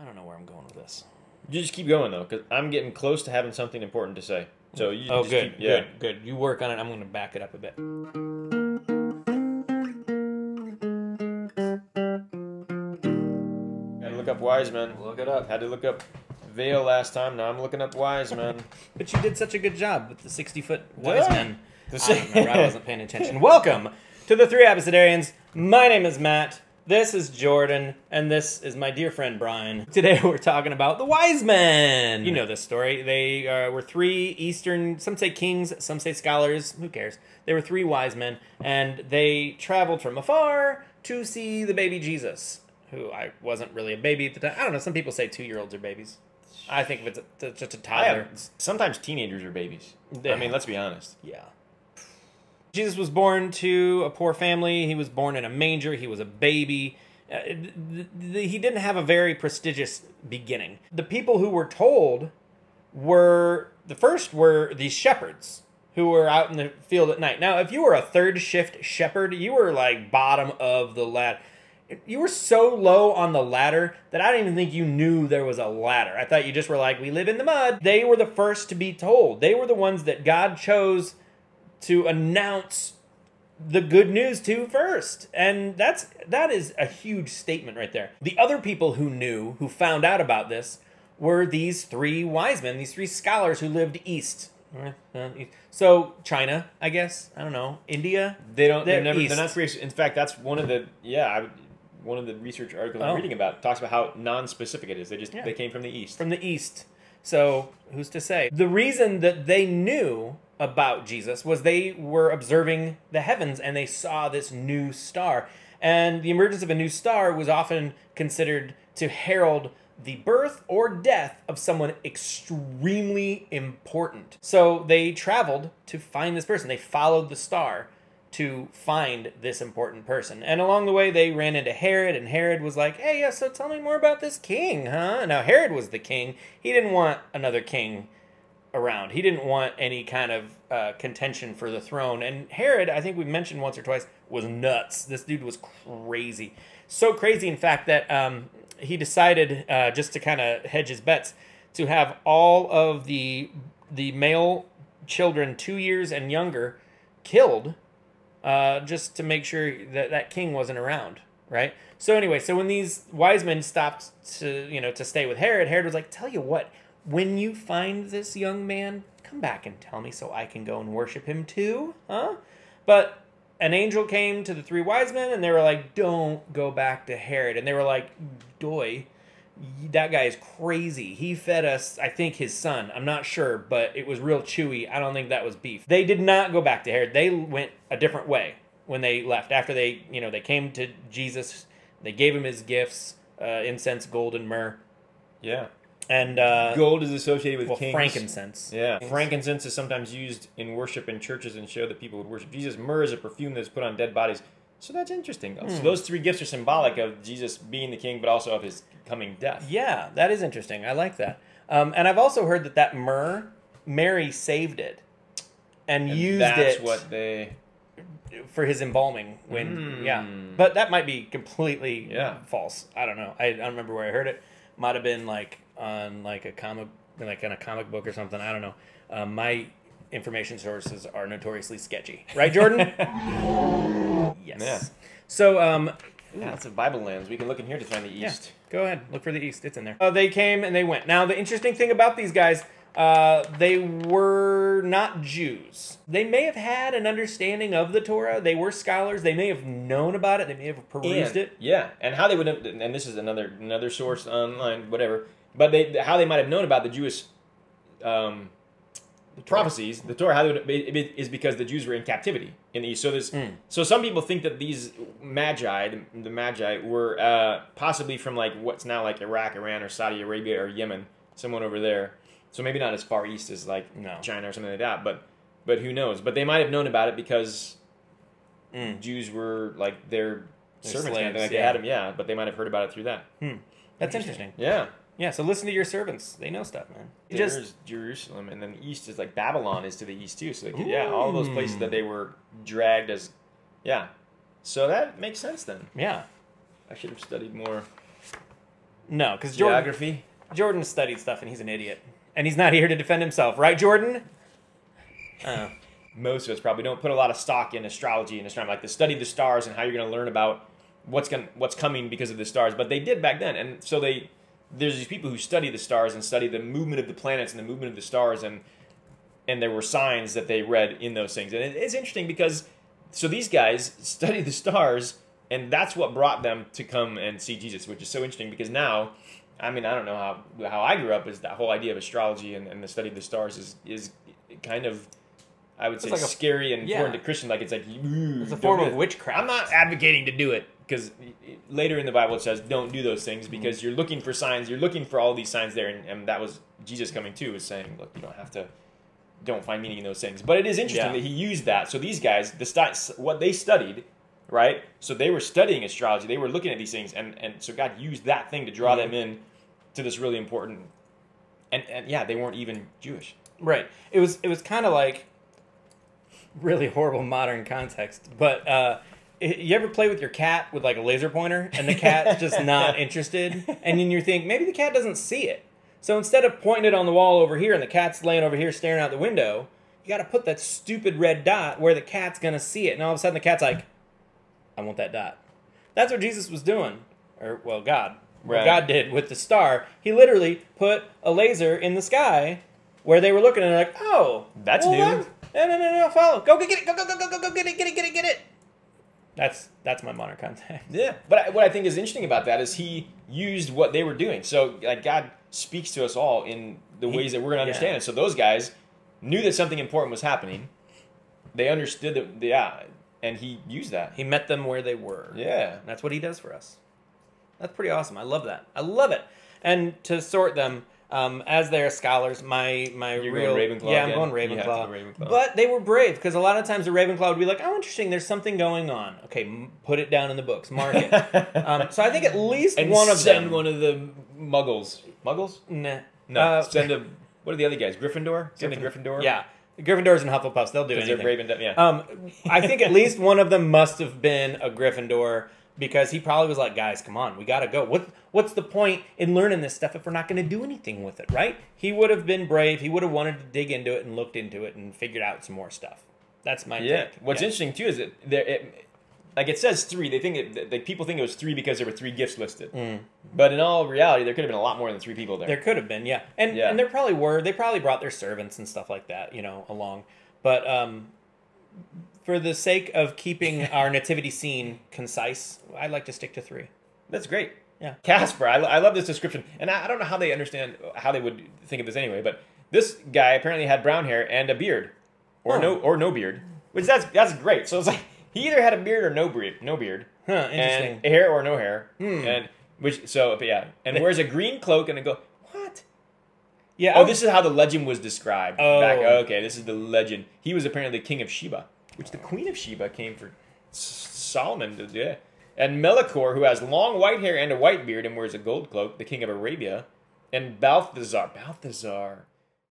I don't know where I'm going with this. You just keep going though, because I'm getting close to having something important to say. So you Oh, just good, keep- yeah. good, good. You work on it. I'm going to back it up a bit. Gotta look up Wiseman. Look it up. Had to look up Veil last time. Now I'm looking up Wiseman. But you did such a good job with the 60 foot wise Yeah. men. The I si- don't remember. I wasn't paying attention. Welcome to the Three Abecedarians. My name is Matt. This is Jordan, and this is my dear friend Brian. Today we're talking about the wise men. You know this story. They uh, were three Eastern, some say kings, some say scholars. Who cares? They were three wise men, and they traveled from afar to see the baby Jesus, who I wasn't really a baby at the time. I don't know. Some people say two year olds are babies. I think if it's, a, it's just a toddler. have, sometimes teenagers are babies. Yeah. I mean, let's be honest. Yeah. Jesus was born to a poor family. He was born in a manger. He was a baby. Uh, he didn't have a very prestigious beginning. The people who were told were the first were these shepherds who were out in the field at night. Now, if you were a third shift shepherd, you were like bottom of the ladder. You were so low on the ladder that I don't even think you knew there was a ladder. I thought you just were like, we live in the mud. They were the first to be told. They were the ones that God chose to announce the good news to first. And that's that is a huge statement right there. The other people who knew, who found out about this, were these three wise men, these three scholars who lived east. So China, I guess. I don't know. India. They don't. They're, They're never. east. They're not creative. In fact, that's one of the. Yeah, I, would- one of the research articles Oh. I'm reading about talks about how non-specific it is. They just Yeah. they came from the east. from the east. So who's to say? The reason that they knew about Jesus was they were observing the heavens and they saw this new star. And the emergence of a new star was often considered to herald the birth or death of someone extremely important. So they traveled to find this person. They followed the star to find this important person. And along the way, they ran into Herod, and Herod was like, Hey, yeah, so tell me more about this king, huh? Now, Herod was the king. He didn't want another king around, he didn't want any kind of uh, contention for the throne. And Herod, I think we mentioned once or twice, was nuts. This dude was crazy. So crazy, in fact, that um, he decided, uh, just to kind of hedge his bets, to have all of the the male children two years and younger killed uh, just to make sure that that king wasn't around, right? So anyway, so when these wise men stopped to you know to stay with Herod, Herod was like, "Tell you what, when you find this young man, come back and tell me so I can go and worship him too, huh?" But an angel came to the three wise men, and they were like, "Don't go back to Herod," and they were like, "Doy." That guy is crazy. He fed us, I think, his son. I'm not sure, but it was real chewy. I don't think that was beef. They did not go back to Herod. They went a different way when they left. After they, you know, they came to Jesus, they gave him his gifts, uh, incense, gold, and myrrh, yeah. and uh, Gold is associated with well, kings. frankincense. Yeah, frankincense is sometimes used in worship in churches and show that people would worship Jesus. Myrrh is a perfume that's put on dead bodies. So that's interesting. Hmm. So those three gifts are symbolic of Jesus being the king, but also of his coming death. Yeah, that is interesting. I like that. Um, and I've also heard that that myrrh, Mary saved it and, And used that's it what they. for his embalming. When Mm. yeah, but that might be completely Yeah. false. I don't know. I, I don't remember where I heard it. Might have been like on like a comic, like in a comic book or something. I don't know. Um, my information sources are notoriously sketchy, right, Jordan? yes. Yeah. So um, Yeah, it's a Bible lands. We can look in here to find the east. Yeah, go ahead. Look for the east. It's in there. Uh, they came and they went. Now, the interesting thing about these guys, uh, they were not Jews. They may have had an understanding of the Torah. They were scholars. They may have known about it. They may have perused And- it. Yeah, and how they would have, and this is another another source online, whatever. But they how they might have known about the Jewish um, prophecies, the Torah, how they would, it, it is because the Jews were in captivity in the east. So there's Mm. so some people think that these magi, the, the magi, were uh, possibly from like what's now like Iraq, Iran, or Saudi Arabia, or Yemen, someone over there. So maybe not as far east as like No. China or something like that, but but who knows? But they might have known about it because Mm. Jews were like their They're servants, slaves, like they had them, yeah. But they might have heard about it through that. That's interesting. Yeah, Yeah, so listen to your servants. They know stuff, man. there's Just Jerusalem, and then the east is like Babylon is to the east too. So could, yeah, all those places that they were dragged as, yeah. So that makes sense then. yeah. I should have studied more No, because Jordan Geography. Jordan studied stuff and he's an idiot, and he's not here to defend himself, right, Jordan? Oh. Most of us probably don't put a lot of stock in astrology and astronomy, like to study the stars and how you're going to learn about what's going what's coming because of the stars. But they did back then, and so they there's these people who study the stars and study the movement of the planets and the movement of the stars, and and there were signs that they read in those things. And it, it's interesting because so these guys study the stars, and that's what brought them to come and see Jesus, which is so interesting because now. I mean, I don't know how how I grew up is that whole idea of astrology and, and the study of the stars is is kind of I would say like a- scary and yeah. foreign to Christian. Like it's like ooh, It's a form of witchcraft. I'm not advocating to do it because later in the Bible it says don't do those things Mm-hmm. because you're looking for signs. You're looking for all these signs there, and, and that was Jesus coming too, was saying, look, you don't have to, don't find meaning in those things. But it is interesting Yeah. that he used that. So these guys, the sti- what they studied, right? So they were studying astrology. They were looking at these things, and and so God used that thing to draw Mm-hmm. them in to this really important. And and yeah, they weren't even Jewish. Right. It was it was kind of like really horrible modern context, but uh, you ever play with your cat with like a laser pointer and the cat's just not interested, and then you think maybe the cat doesn't see it. So instead of pointing it on the wall over here and the cat's laying over here staring out the window, you got to put that stupid red dot where the cat's gonna see it, and all of a sudden the cat's like, "I want that dot." That's what Jesus was doing, or well, God. Right. God did with the star, He literally put a laser in the sky where they were looking and they're like, "Oh, That's well, new." that- No, no, no, no, follow. Go, go get it. Go, go, go, go, go, go, get it, get it, get it, get it. That's that's my modern context. Yeah, but I, what I think is interesting about that is he used what they were doing. So like God speaks to us all in the He- ways that we're going to yeah. understand it. So those guys knew that something important was happening. They understood that, yeah, and he used that. He met them where they were. Yeah, That's what he does for us. That's pretty awesome. I love that. I love it. And to sort them um, as they're scholars, my my You're real going Ravenclaw yeah, I'm again? going Ravenclaw. go Ravenclaw. But they were brave because a lot of times the Ravenclaw would be like, "Oh, interesting. There's something going on. Okay, m- put it down in the books, mark it." um, so I think at least and one of send them. one of the Muggles. Muggles? Nah. No, Uh, send a. What are the other guys? Gryffindor. Send a Gryffindor. Yeah, Gryffindors and Hufflepuffs. They'll do anything. they're brave and dumb. Yeah. Um, I think at least one of them must have been a Gryffindor because he probably was like, "Guys, come on, we gotta go. What What's the point in learning this stuff if we're not going to do anything with it, right?" He would have been brave. He would have wanted to dig into it and looked into it and figured out some more stuff. That's my Yeah. take. What's Yeah. interesting too is that there, it, like it says three. They think it, like people think it was three because there were three gifts listed. But in all reality, there could have been a lot more than three people there. Mm. There could have been, yeah, and Yeah. and there probably were. They probably brought their servants and stuff like that, you know, along. But um, for the sake of keeping our nativity scene concise, I'd like to stick to three. That's great. Yeah. Casper, I, I love this description, and I, I don't know how they understand how they would think of this anyway. But this guy apparently had brown hair and a beard, or Huh. no, or no beard, which that's that's great. So it's like he either had a beard or no beard, no beard, Huh? Interesting. and hair or no hair, Hmm. and which so but yeah, and wears a green cloak and I go what? yeah. Oh, this is how the legend was described. Oh. Back, okay, this is the legend. He was apparently the king of Sheba, which the queen of Sheba came for Solomon. Yeah. And Melchior, who has long white hair and a white beard and wears a gold cloak, the king of Arabia. And Balthazar. Balthazar.